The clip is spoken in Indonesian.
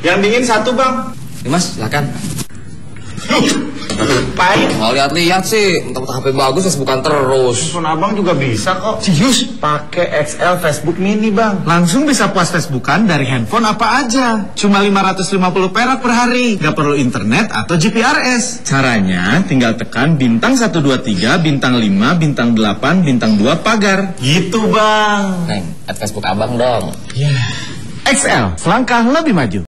Yang dingin satu bang. Nih mas, silakan. Pahit. Mau lihat-lihat sih, untuk HP bagus Facebookan terus. Handphone abang juga bisa kok. Serius? Pakai XL Facebook Mini bang. Langsung bisa puas Facebookan dari handphone apa aja. Cuma 550 perak per hari. Gak perlu internet atau GPRS. Caranya tinggal tekan bintang 123, bintang 5, bintang 8, bintang 2 pagar. Gitu bang. Neng, add Facebook abang dong. Ya. XL, selangkah lebih maju.